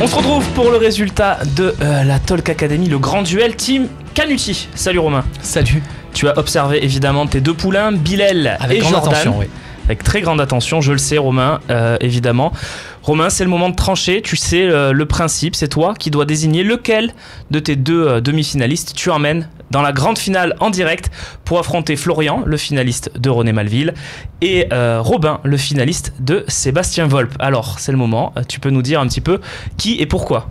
On se retrouve pour le résultat de euh, la Talk Academy, le grand duel Team Canuti. Salut Romain. Salut. Tu as observé évidemment tes deux poulains, Bilal Avec et grande Jordan. attention, oui. Avec très grande attention, je le sais Romain, euh, évidemment. Romain, c'est le moment de trancher, tu sais euh, le principe, c'est toi qui dois désigner lequel de tes deux euh, demi-finalistes tu emmènes dans la grande finale en direct pour affronter Florian, le finaliste de René Malville, et euh, Robin, le finaliste de Sébastien Volpe. Alors, c'est le moment, euh, tu peux nous dire un petit peu qui et pourquoi?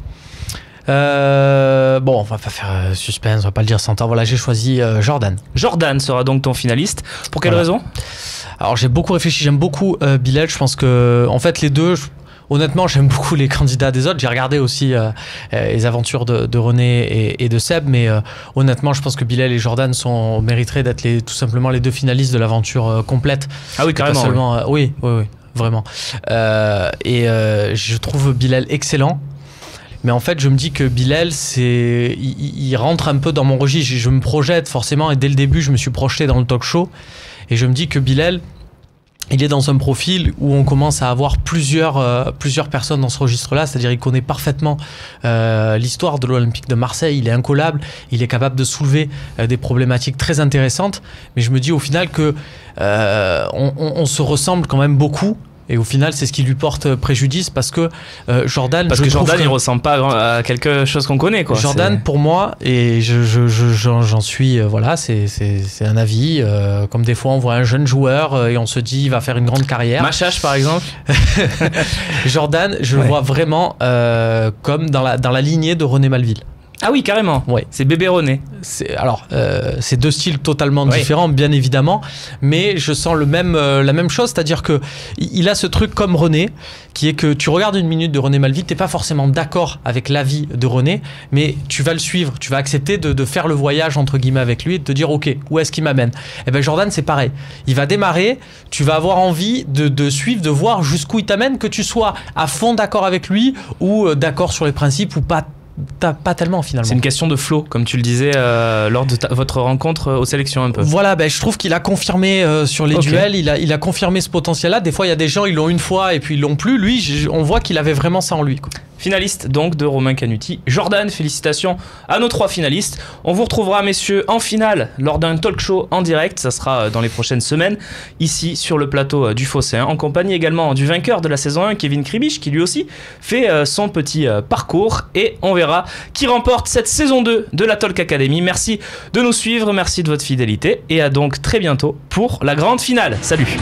Euh, bon, on va pas faire euh, suspense, on va pas le dire sans temps. Voilà, j'ai choisi euh, Jordan. Jordan sera donc ton finaliste. Pour quelle Voilà. raison? Alors j'ai beaucoup réfléchi, j'aime beaucoup euh, Bilal. Je pense que, en fait, les deux. je- Honnêtement, j'aime beaucoup les candidats des autres. J'ai regardé aussi euh, euh, les aventures de, de René et, et de Seb, mais euh, honnêtement, je pense que Bilal et Jordan sont mériteraient d'être les, tout simplement les deux finalistes de l'aventure complète. Ah oui, carrément. oui. seulement, oui, oui, oui, vraiment. Et je trouve Bilal excellent. Mais en fait, je me dis que Bilal, c'est, il rentre un peu dans mon registre. Je, je me projette forcément, et dès le début, je me suis projeté dans le talk show. Et je me dis que Bilal, il est dans un profil où on commence à avoir plusieurs, euh, plusieurs personnes dans ce registre-là. C'est-à-dire, il connaît parfaitement euh, l'histoire de l'Olympique de Marseille. Il est incollable. Il est capable de soulever euh, des problématiques très intéressantes. Mais je me dis au final que euh, on, on- on se ressemble quand même beaucoup. Et au final, c'est ce qui lui porte préjudice parce que euh, Jordan. Parce je que Jordan, que- il ressemble pas à quelque chose qu'on connaît, quoi. Jordan, pour moi, et je, je- je- j'en, j'en suis, euh, voilà, c'est, un avis. euh, comme des fois, on voit un jeune joueur et on se dit, il va faire une grande carrière. Machache, par exemple Jordan, je Ouais. le vois vraiment comme dans la, dans la lignée de René Malville. Ah oui, carrément. Ouais. C'est bébé René. C'est, alors, euh, c'est deux styles totalement Ouais. différents, bien évidemment, mais je sens le même, euh, la même chose, c'est-à-dire que il a ce truc comme René, qui est que tu regardes une minute de René Malville, t'es pas forcément d'accord avec l'avis de René, mais tu vas le suivre, tu vas accepter de, de faire le voyage entre guillemets avec lui et de te dire ok, où est-ce qu'il m'amène? Et ben Jordan, c'est pareil. Il va démarrer, tu vas avoir envie de, de suivre, de voir jusqu'où il t'amène, que tu sois à fond d'accord avec lui ou euh, d'accord sur les principes ou pas, pas tellement finalement. C'est une question de flow, comme tu le disais euh, lors de ta- votre rencontre euh, aux sélections un peu. Voilà, ben, je trouve qu'il a confirmé euh, sur les duels, il a, il a confirmé ce potentiel-là. Des fois, il y a des gens, ils l'ont une fois et puis ils l'ont plus. Lui, on voit qu'il avait vraiment ça en lui. quoi. Finaliste donc de Romain Canuti. Jordan, félicitations à nos trois finalistes. On vous retrouvera, messieurs, en finale lors d'un talk show en direct. Ça sera dans les prochaines semaines, ici sur le plateau du Fosséen, en compagnie également du vainqueur de la saison 1, Kevin Kribich, qui lui aussi fait son petit parcours. Et on verra qui remporte cette saison 2 de la Talk Academy. Merci de nous suivre, merci de votre fidélité. Et à donc très bientôt pour la grande finale. Salut!